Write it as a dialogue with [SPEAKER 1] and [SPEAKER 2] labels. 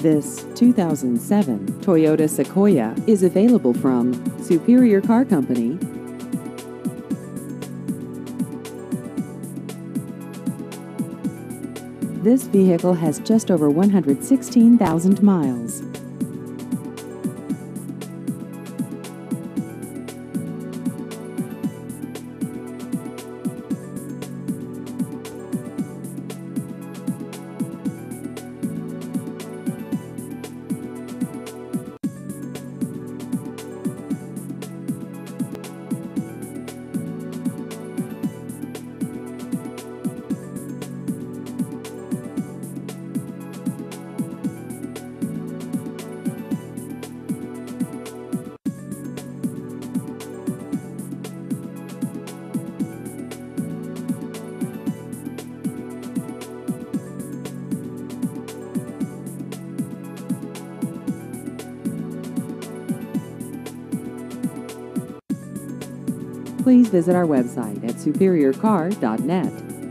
[SPEAKER 1] This 2007 Toyota Sequoia is available from Superior Kar Company. This vehicle has just over 116,000 miles. Please visit our website at superiorkar.net.